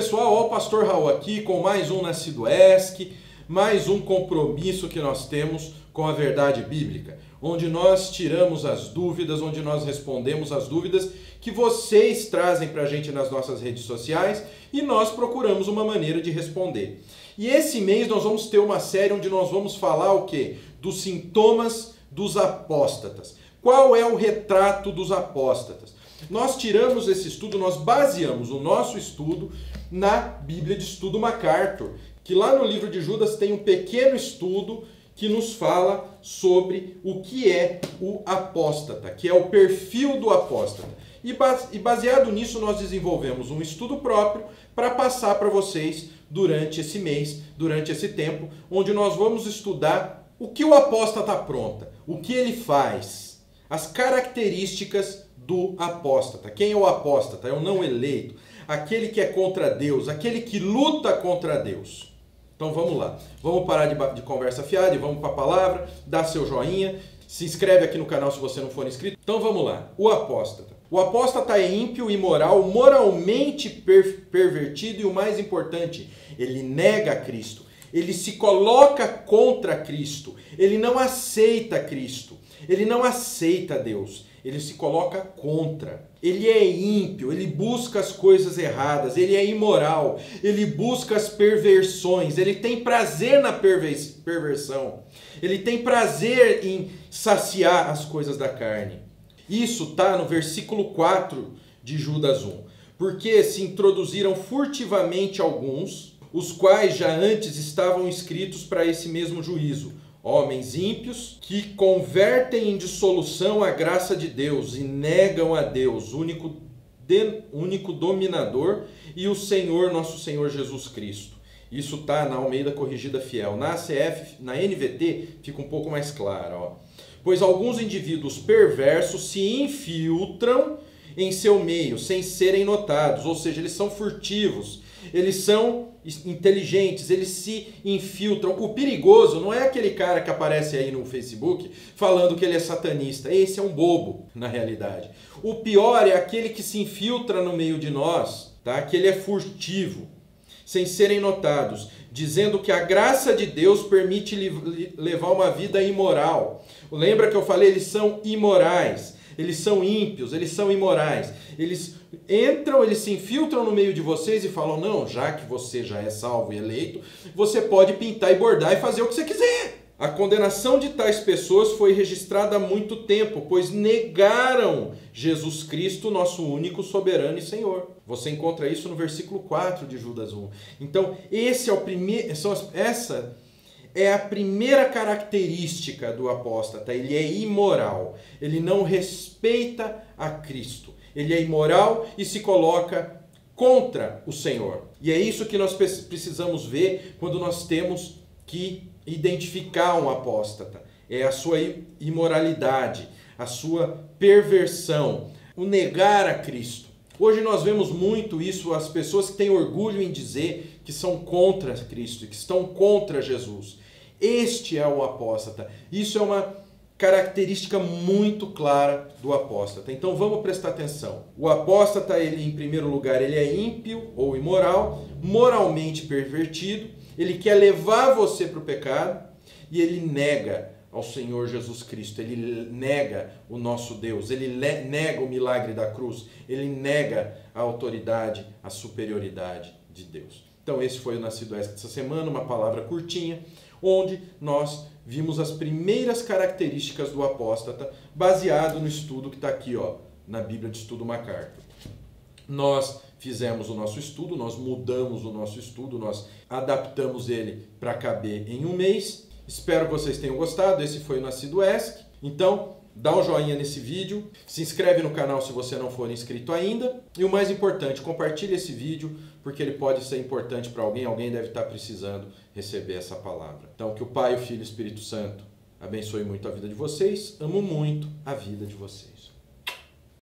pessoal, ó, o Pastor Raul aqui com mais um Nascido ESC, mais um compromisso que nós temos com a verdade bíblica, onde nós tiramos as dúvidas, onde nós respondemos as dúvidas que vocês trazem para a gente nas nossas redes sociais e nós procuramos uma maneira de responder. E esse mês nós vamos ter uma série onde nós vamos falar o que? Dos sintomas dos apóstatas. Qual é o retrato dos apóstatas? Nós tiramos esse estudo, nós baseamos o nosso estudo na Bíblia de Estudo MacArthur, que lá no livro de Judas tem um pequeno estudo que nos fala sobre o que é o apóstata, que é o perfil do apóstata. E baseado nisso, nós desenvolvemos um estudo próprio para passar para vocês durante esse mês, durante esse tempo, onde nós vamos estudar o que o apóstata pronta, o que ele faz, as características do apóstata. Quem é o apóstata? É o não eleito, aquele que é contra Deus, aquele que luta contra Deus. Então vamos lá, vamos parar de, de conversa fiada e vamos para a palavra, dá seu joinha, se inscreve aqui no canal se você não for inscrito. Então vamos lá, o apóstata. O apóstata é ímpio, imoral, moralmente per pervertido e o mais importante, ele nega Cristo. Ele se coloca contra Cristo. Ele não aceita Cristo. Ele não aceita Deus. Ele se coloca contra. Ele é ímpio, ele busca as coisas erradas, ele é imoral, ele busca as perversões, ele tem prazer na perversão, ele tem prazer em saciar as coisas da carne. Isso está no versículo 4 de Judas 1. Porque se introduziram furtivamente alguns, os quais já antes estavam inscritos para esse mesmo juízo homens ímpios que convertem em dissolução a graça de Deus e negam a Deus, único, de, único dominador, e o Senhor, nosso Senhor Jesus Cristo. Isso está na Almeida Corrigida Fiel. Na ACF, na NVT, fica um pouco mais claro. Ó. Pois alguns indivíduos perversos se infiltram em seu meio sem serem notados, ou seja, eles são furtivos, eles são inteligentes, eles se infiltram. O perigoso não é aquele cara que aparece aí no Facebook falando que ele é satanista. Esse é um bobo, na realidade. O pior é aquele que se infiltra no meio de nós, tá? Que ele é furtivo, sem serem notados, dizendo que a graça de Deus permite levar uma vida imoral. Lembra que eu falei, eles são imorais eles são ímpios, eles são imorais. Eles entram, eles se infiltram no meio de vocês e falam: não, já que você já é salvo e eleito, você pode pintar e bordar e fazer o que você quiser. A condenação de tais pessoas foi registrada há muito tempo, pois negaram Jesus Cristo, nosso único soberano e Senhor. Você encontra isso no versículo 4 de Judas 1. Então, esse é o primeiro, essa é a primeira característica do apóstata. Ele é imoral. Ele não respeita a Cristo. Ele é imoral e se coloca contra o Senhor. E é isso que nós precisamos ver quando nós temos que identificar um apóstata. É a sua imoralidade, a sua perversão, o negar a Cristo. Hoje nós vemos muito isso, as pessoas que têm orgulho em dizer que são contra Cristo, que estão contra Jesus. Este é o apóstata. Isso é uma característica muito clara do apóstata. Então vamos prestar atenção. O apóstata, ele em primeiro lugar, ele é ímpio ou imoral, moralmente pervertido, ele quer levar você para o pecado e ele nega ao Senhor Jesus Cristo, ele nega o nosso Deus, ele nega o milagre da cruz, ele nega a autoridade, a superioridade de Deus. Então, esse foi o Nascido Esta dessa semana, uma palavra curtinha, onde nós vimos as primeiras características do apóstata, baseado no estudo que está aqui, ó, na Bíblia de Estudo MacArthur. Nós fizemos o nosso estudo, nós mudamos o nosso estudo, nós adaptamos ele para caber em um mês Espero que vocês tenham gostado. Esse foi o Nascido ESC. Então, dá um joinha nesse vídeo, se inscreve no canal se você não for inscrito ainda. E o mais importante, compartilhe esse vídeo, porque ele pode ser importante para alguém. Alguém deve estar precisando receber essa palavra. Então, que o Pai, o Filho e o Espírito Santo abençoe muito a vida de vocês. Amo muito a vida de vocês.